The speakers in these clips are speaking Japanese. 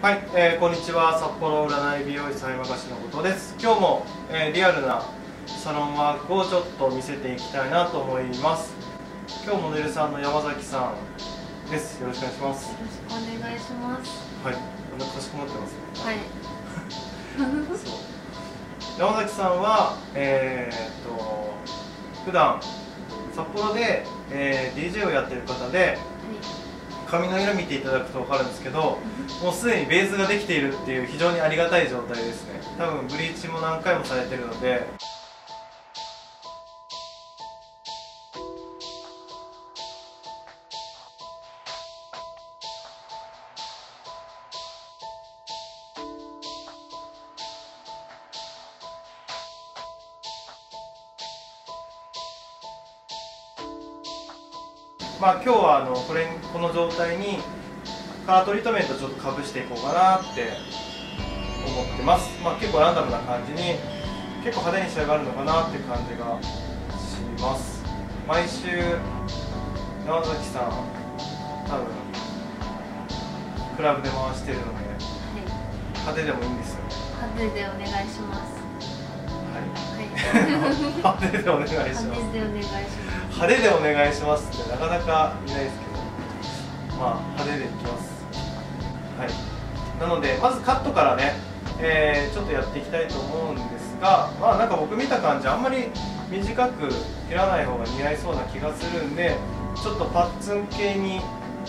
はい、えー、こんにちは。札幌占い美容師山菓子のことです。今日も、えー、リアルなサロンワークをちょっと見せていきたいなと思います。今日モデルさんの山崎さんです。よろしくお願いします。よろしくお願いします。はいなんかかしこまってますね。はい。山崎さんはえー、っと普段札幌で、えー、DJ をやってる方で、はい髪の色見ていただくと分かるんですけどもうすでにベースができているっていう非常にありがたい状態ですね。多分ブリーチも何回もされてるので。まあ、今日はあのこれこの状態にカラートリートメントちょっとかぶしていこうかなって思ってます、まあ、結構ランダムな感じに結構派手に仕上がるのかなっていう感じがします。毎週山崎さん多分クラブで回してるので、はい、派手でもいいんですよ派手でお願いします。はい、はい、派手でお願いします派手でお願いしますってなかなかいないですけどまあ派手でいきます。はい。なのでまずカットからね、えー、ちょっとやっていきたいと思うんですがまあなんか僕見た感じあんまり短く切らない方が似合いそうな気がするんでちょっとパッツン系に、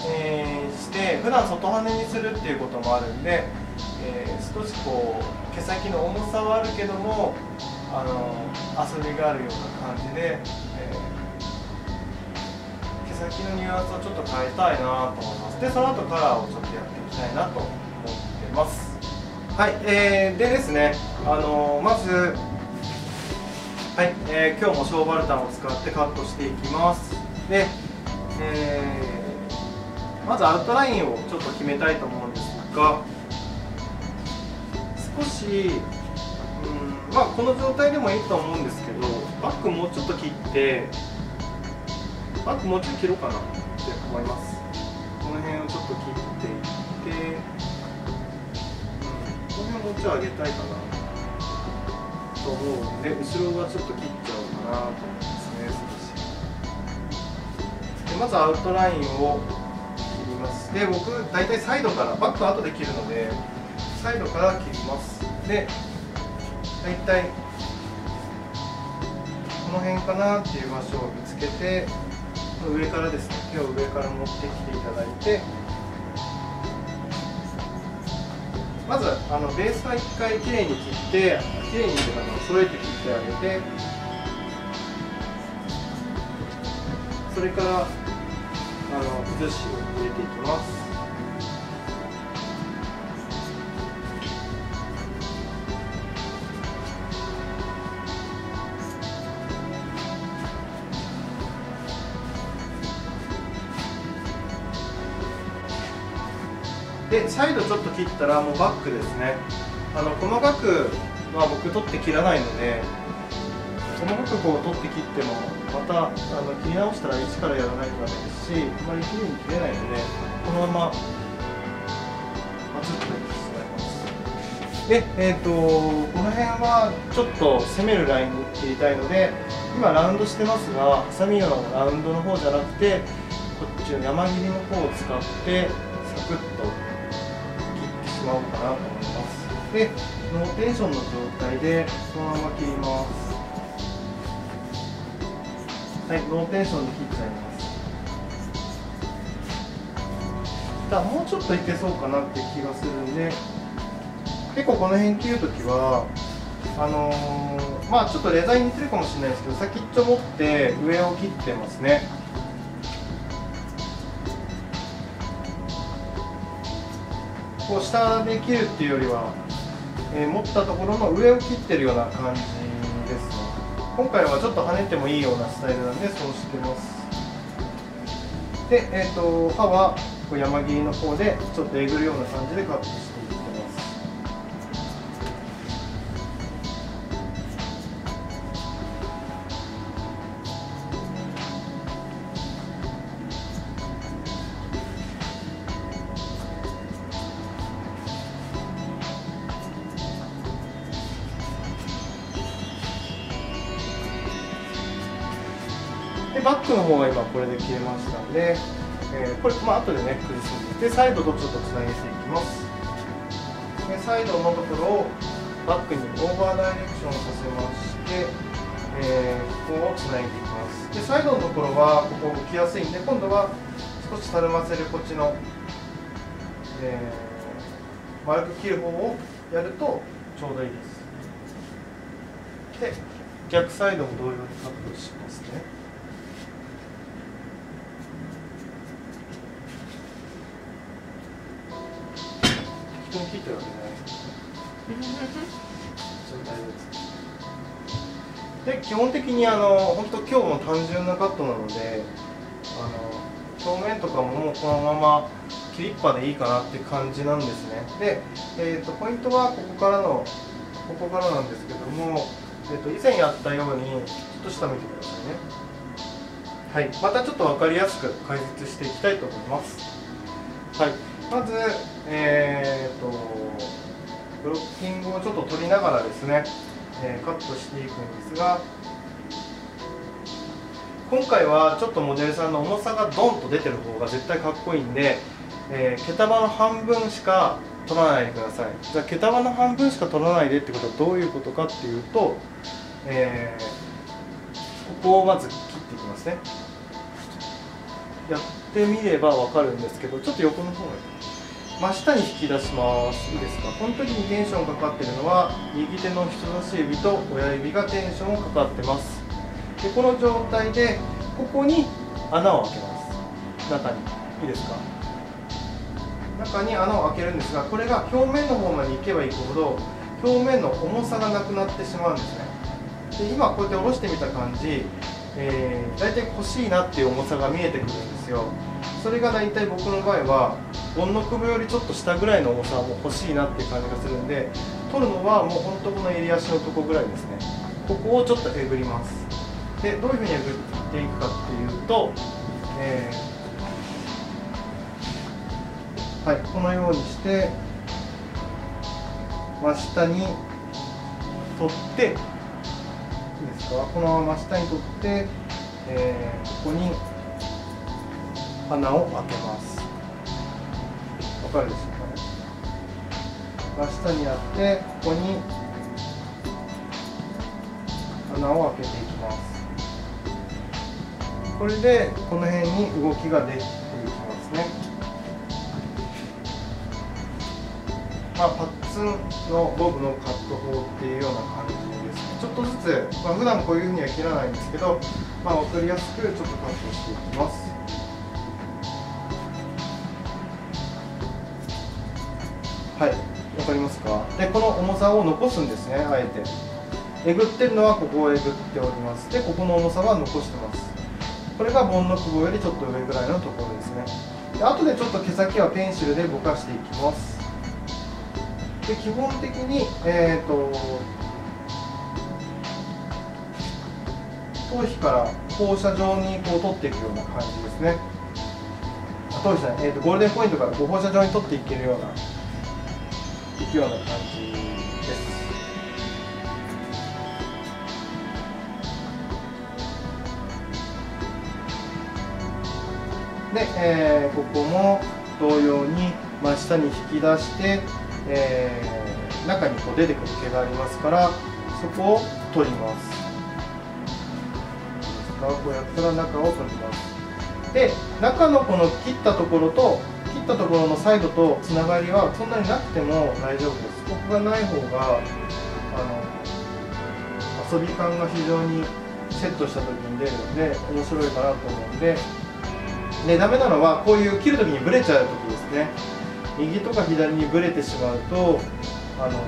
えー、して普段外羽にするっていうこともあるんで、えー、少しこう毛先の重さはあるけどもあの遊びがあるような感じで、えー先のニュアンスをちょっと変えたいなと思います。でその後カラーをちょっとやっていきたいなと思ってます。はい、えー、でですねあのー、まずはい、えー、今日もショーバルタンを使ってカットしていきます。で、えー、まずアウトラインをちょっと決めたいと思うんですが少しうんまあこの状態でもいいと思うんですけどバックもうちょっと切ってあともうちょい切ろうかなって思います。この辺をちょっと切っていって、この辺もうちょい上げたいかなと思う。んで後ろがちょっと切っちゃおうかなと思いますね少し。でまずアウトラインを切ります。で僕大体サイドからバック後で切るのでサイドから切ります。で大体この辺かなっていう場所を見つけて上からですね。手を上から持ってきていただいて。まずあのベースは1回きれいに切ってきれいにあの揃えて切ってあげて。それからあの崩しを入れていきます。サイドちょっと切ったらもうバックですね。あの細かくまあ僕取って切らないので細かくこう取って切ってもまたあの切り直したら一からやらないとダメですしあまりきれいに切れないのでこのままバツッといってしまいます。で、えーと、この辺はちょっと攻めるラインに切りたいので今ラウンドしてますがハサミのラウンドの方じゃなくてこっちの山切りの方を使ってサクッとしまおうかなと思います。でノーテンションの状態でそのまま切ります。はいノーテンションで切っちゃいます。だもうちょっといけそうかなって気がするんで結構この辺切るときはあのー、まあちょっとレザーに似てるかもしれないですけど先っちょ持って上を切ってますね。こう下で切るっていうよりは、えー、持ったところの上を切ってるような感じですね。今回はちょっと跳ねてもいいようなスタイルなんでそうしてます。で、えーと、刃は山切りの方でちょっとえぐるような感じでカットしてでバックの方は今これで切れましたんで、えー、これまあ後でね崩すんででサイドとちょっとつなげていきます。でサイドのところをバックにオーバーダイレクションさせまして、えー、ここをつないでいきます。でサイドのところはここ浮きやすいんで今度は少したるませるこっちの、えー、丸く切る方をやるとちょうどいいです。で逆サイドも同様にカットしますね。適当に切ってるわけじゃないそれ大丈夫ですで基本的にあの本当今日も単純なカットなのであの表面とかももうこのまま切りっぱでいいかなって感じなんですね。で、えーと、ポイントはここからのここからなんですけども、えーと、以前やったようにちょっと下見てくださいね。はい。またちょっと分かりやすく解説していきたいと思います。はい。まずえーとブロッキングをちょっと取りながらですね、えー、カットしていくんですが今回はちょっとモデルさんの重さがドンと出てる方が絶対かっこいいんで、えー、毛束の半分しか取らないでください。じゃあ毛束の半分しか取らないでってことはどういうことかっていうと、えー、ここをまず切っていきますね。やってみれば分かるんですけどちょっと横の方がいい。真下に引き出します。いいですか？この時にテンションかかってるのは右手の人差し指と親指がテンションをかかってます。でこの状態でここに穴を開けます。中に。いいですか？中に穴を開けるんですがこれが表面の方まで行けば行くほど表面の重さがなくなってしまうんですね。で今こうやって下ろしてみた感じ、えー、大体欲しいなっていう重さが見えてくるんですよ。それが大体僕の場合はボンの首よりちょっと下ぐらいの重さも欲しいなっていう感じがするんで取るのはもう本当この襟足のとこぐらいですね。ここをちょっとえぐります。でどういうふうにえぐっていくかっていうと、えー、はいこのようにして真下に取っていいですか？このまま真下に取って、えー、ここに穴を開けます。わかるでしょうかね真下にあってここに穴を開けていきますこれでこの辺に動きが出ていきますね。まあ、パッツンのボブのカット法っていうような感じですね。ちょっとずつ、まあ、普段こういうふうには切らないんですけど、まあ、分かりやすくちょっとカットしていきます。はいわかりますか？でこの重さを残すんですねあえて。えぐってるのはここをえぐっております。でここの重さは残してます。これがボンの久保よりちょっと上ぐらいのところですね。で後でちょっと毛先はペンシルでぼかしていきます。で基本的にえっ、ー、と頭皮から放射状にこう取っていくような感じですね。頭皮じゃない、えーと、ゴールデンポイントからこう放射状に取っていけるようないくような感じです。で、えー、ここも同様に真下に引き出して、えー、中にこう出てくる毛がありますからそこを取ります。こうやったら中を取ります。で中のこの切ったところと切ったところのサイドとつながりはそんなになくても大丈夫です。ここがない方があの遊び感が非常にセットした時に出るんで面白いかなと思うんででダメなのはこういう切る時にブレちゃう時ですね。右とか左にブレてしまうとあの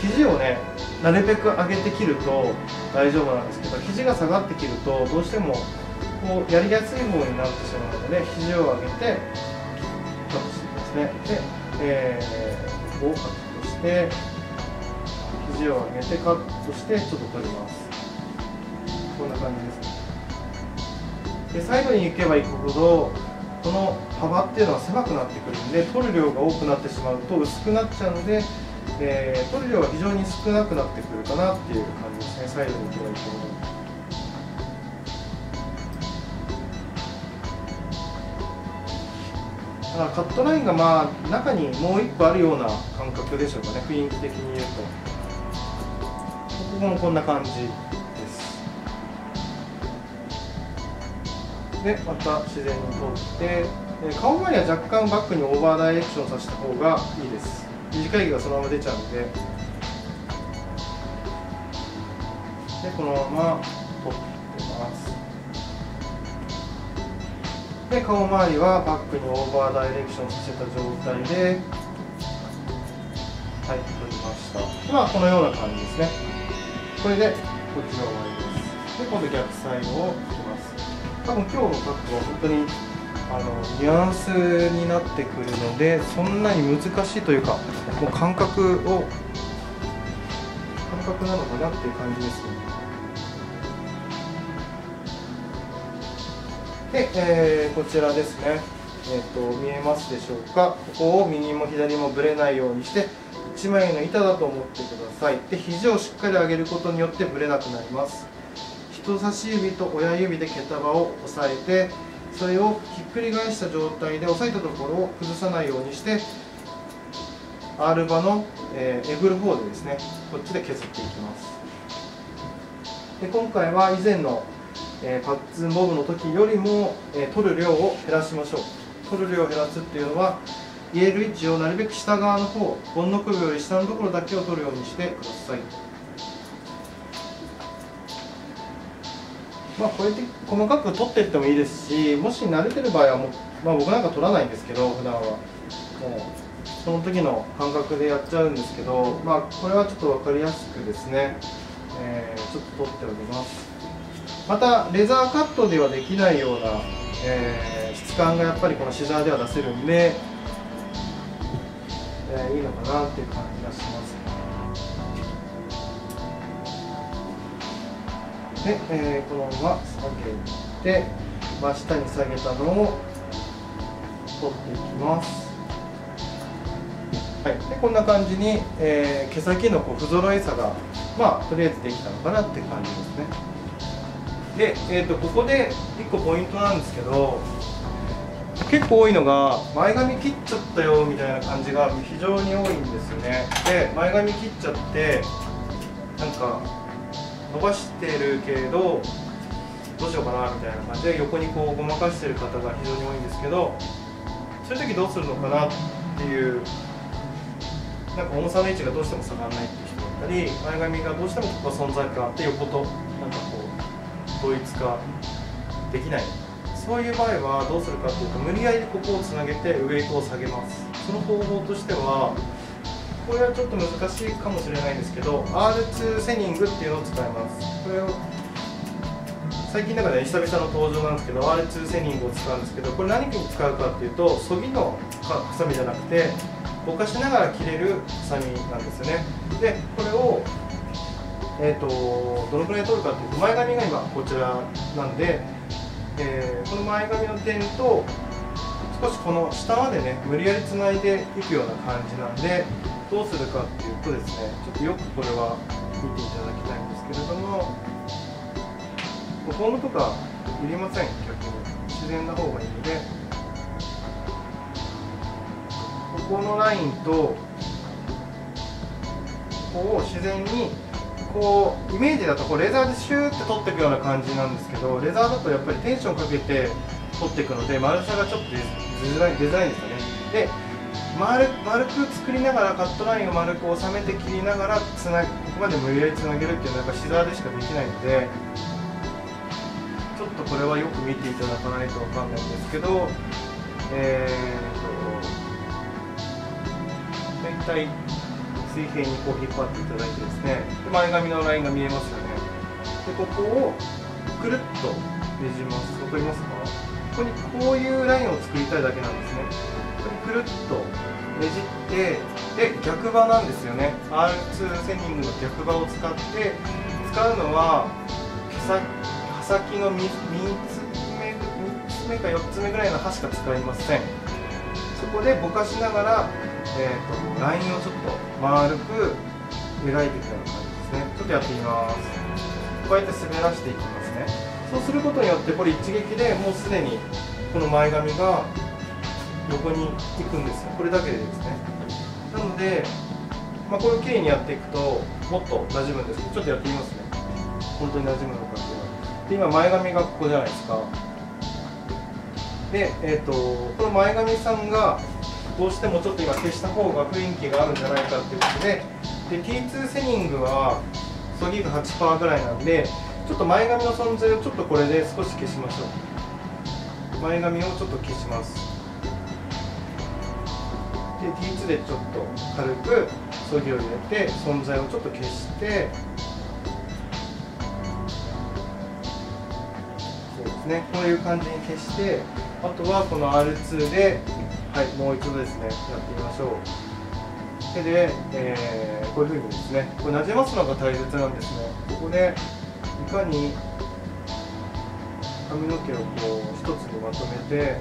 肘をねなるべく上げて切ると大丈夫なんですけど肘が下がって切るとどうしてもこうやりやすい方になってしまうので肘を上げてカットしていきますね。で、えー、ここをカットして肘を上げてカットしてちょっと取ります。こんな感じですね。で最後に行けば行くほどこの幅っていうのは狭くなってくるんで取る量が多くなってしまうと薄くなっちゃうので、えー、取る量は非常に少なくなってくるかなっていう感じですね。最後に行けば行くほど。まあ、カットラインがまあ中にもう1個あるような感覚でしょうかね。雰囲気的に言うと。ここもこんな感じです。でまた自然に通って顔周りは若干バックにオーバーダイレクションさせた方がいいです。短い毛がそのまま出ちゃうので。でこのままで顔周りはバックにオーバーダイレクションさせた状態ではい取りました。まあこのような感じですね。これでこっちが終わりです。で今度逆サイドを引きます。多分今日のカットは本当にあのニュアンスになってくるのでそんなに難しいというかもう感覚を感覚なのかなっていう感じですね。で、えー、こちらですね、えーと、見えますでしょうか？ここを右も左もぶれないようにして1枚の板だと思ってください。で肘をしっかり上げることによってぶれなくなります。人差し指と親指で毛束を押さえてそれをひっくり返した状態で押さえたところを崩さないようにして R バの、えー、エグル方でですね。こっちで削っていきます。で今回は以前のえー、パッツンボブの時よりも、えー、取る量を減らしましょう。取る量を減らすっていうのはイエル位置をなるべく下側の方ボンノ首より下のところだけを取るようにしてください。まあこうやって細かく取っていってもいいですしもし慣れてる場合はもう、まあ、僕なんか取らないんですけど普段は。もうその時の感覚でやっちゃうんですけどまあこれはちょっと分かりやすくですね、えー、ちょっと取っておきます。またレザーカットではできないような、えー、質感がやっぱりこのシザーでは出せるんで、えー、いいのかなっていう感じがしますで、えー、このまま下げて真下に下げたのを取っていきます。はい、でこんな感じに、えー、毛先のこう不揃いさがまあとりあえずできたのかなって感じですね。で、えーと、ここで1個ポイントなんですけど結構多いのが前髪切っちゃったよみたいな感じが非常に多いんですよね。で前髪切っちゃってなんか伸ばしてるけどどうしようかなみたいな感じで横にこうごまかしてる方が非常に多いんですけどそういう時どうするのかなっていうなんか重さの位置がどうしても下がらないっていう人だったり前髪がどうしてもここ存在感あって横と統一化できない。そういう場合はどうするかというと無理やりここをつなげてウエイトを下げます。その方法としてはこれはちょっと難しいかもしれないんですけど R2 セニングっていうのを使います。これを最近だからね久々の登場なんですけど R2 セニングを使うんですけどこれ何に使うかっていうとそぎのハサミじゃなくてぼかしながら切れるハサミなんですよね。でこれをえーと、どのくらい取るかっていうと前髪が今こちらなんで、えー、この前髪の点と少しこの下までね無理やりつないでいくような感じなんでどうするかっていうとですねちょっとよくこれは見ていただきたいんですけれどもフォームとかいりません逆に。自然な方がいいので。ここのラインとここを自然にこうイメージだとこうレザーでシューって取っていくような感じなんですけどレザーだとやっぱりテンションかけて取っていくので丸さがちょっと出づらい出づらいんですよね。で丸丸く作りながらカットラインを丸く収めて切りながらつなここまで無理やりつなげるっていうのはやっぱシザーでしかできないのでちょっとこれはよく見ていただかないと分かんないんですけどえーと大体水平にこう引っ張っていただいてですね。で前髪のラインが見えますよね。でここをくるっとねじます。分かりますか？ここにこういうラインを作りたいだけなんですね。これくるっとねじってで逆刃なんですよね。R2 セニングの逆刃を使って使うのは刃先の 3, 3つ目3つ目か4つ目ぐらいの刃しか使いません。そこでぼかしながらえーと、ラインをちょっと丸く描いていくような感じですね。ちょっとやってみます。こうやって滑らしていきますね。そうすることによってこれ一撃でもうすでにこの前髪が横に行くんですよ。これだけでですね。なので、まあ、これをきれいにやっていくともっと馴染むんです。けどちょっとやってみますね。本当に馴染むのかっていうのは。で今前髪がここじゃないですか。で、えーと、この前髪さんがどうしてもちょっと今消した方が雰囲気があるんじゃないかっていうことでで T2 セニングはそぎが8%ぐらいなんでちょっと前髪の存在をちょっとこれで少し消しましょう。前髪をちょっと消します。で T2 でちょっと軽くそぎを入れて存在をちょっと消してそうですね。こういう感じに消してあとはこの R2 ではいもう一度ですねやってみましょう。手で、えー、こういうふうにですねこれなじますのが大切なんですね。ここでいかに髪の毛をこう一つにまとめて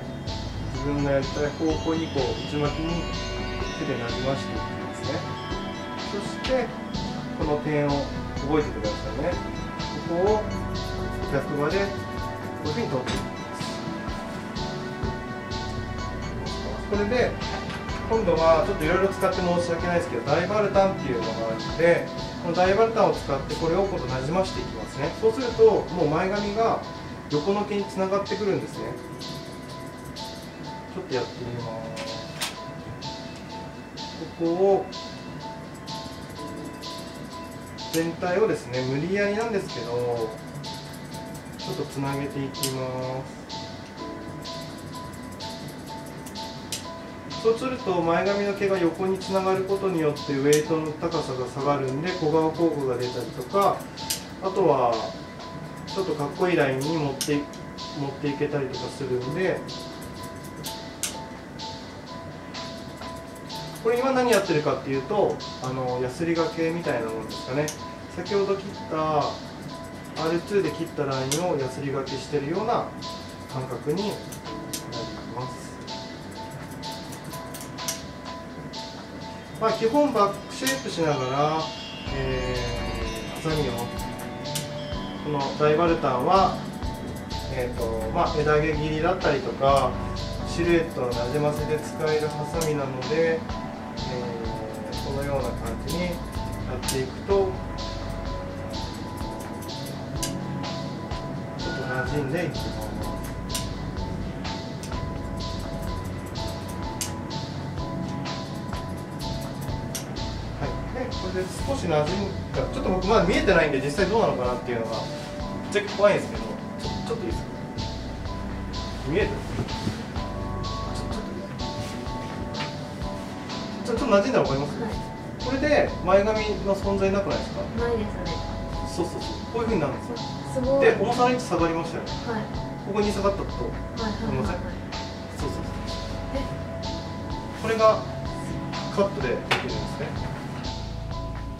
自分のやりたい方向にこう内巻きに手でなじましていきますね。そしてこの点を覚えてくださいね。ここを逆場でこういうふうに取っていきこれで今度はちょっといろいろ使って申し訳ないですけどダイバルタンっていうのがあってこのダイバルタンを使ってこれを今度なじましていきますね。そうするともう前髪が横の毛につながってくるんですね。ちょっとやってみます。ここを全体をですね無理やりなんですけどちょっとつなげていきます。そうすると前髪の毛が横につながることによってウェイトの高さが下がるんで小顔効果が出たりとかあとはちょっとかっこいいラインに持って持っていけたりとかするんでこれ今何やってるかっていうとあのヤスリがけみたいなものですかね。先ほど切った R2 で切ったラインをヤスリがけしてるような感覚にまあ、基本バックシェイプしながら、えー、ハサミをこのダイバルタンは、えーとまあ、枝毛切りだったりとかシルエットをなじませて使えるハサミなので、えー、このような感じにやっていくとちょっと馴染んでいきます。少し馴染んちょっと僕まだ見えてないんで実際どうなのかなっていうのがちゃ怖いんですけど。ちょちょっといいですか？見えてる？ちょっと馴染んだら分かります、はい、これで前髪の存在なくないですかないですねそうそうそうこういうふうになるんですよすごいで重さの位置下がりましたよねはいここに下がったとはいはいはい、はい、そうそうそうこれがカットでできるんですね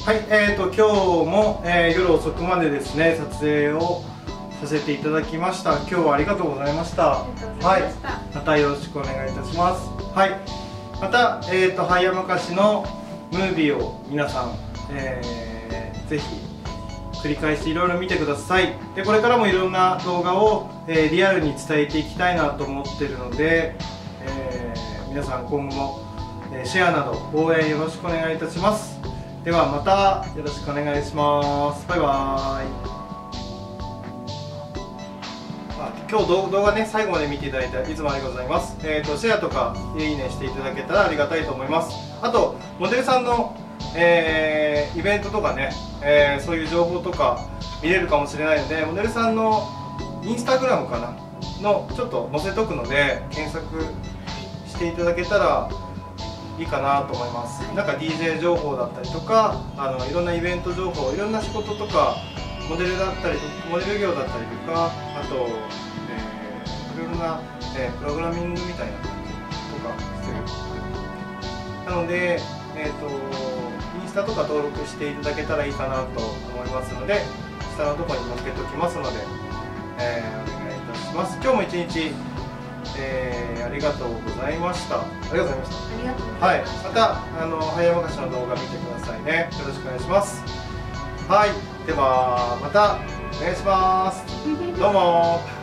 はい、えーと、今日も、えー、夜遅くまでですね撮影をさせていただきました。今日はありがとうございました。はいまたよろしくお願いいたします。はいまた、えーと、早山しのムービーを皆さん、えー、ぜひ繰り返しいろいろ見てください。でこれからもいろんな動画を、えー、リアルに伝えていきたいなと思ってるので、えー、皆さん今後も、えシェアなど応援よろしくお願いいたしますではまたよろしくお願いします。バイバーイ今日動画ね最後まで見ていただいていつもありがとうございます。えっ、ー、とシェアとかいいねしていただけたらありがたいと思います。あとモデルさんの、えー、イベントとかね、えー、そういう情報とか見れるかもしれないのでモデルさんのインスタグラムかな？のちょっと載せとくので検索していただけたらいいかなと思います。なんか DJ 情報だったりとかあのいろんなイベント情報いろんな仕事とかモデルだったりモデル業だったりとかあと、えー、いろいろな、えー、プログラミングみたいな感じとかするなので、えーと、インスタとか登録していただけたらいいかなと思いますので下のとこに載っけておきますので、えー、お願いいたします。今日も一日えー、ありがとうございました。ありがとうございました。はい、またあの早任しの動画見てくださいね。よろしくお願いします。はい、ではまたお願いします。どうも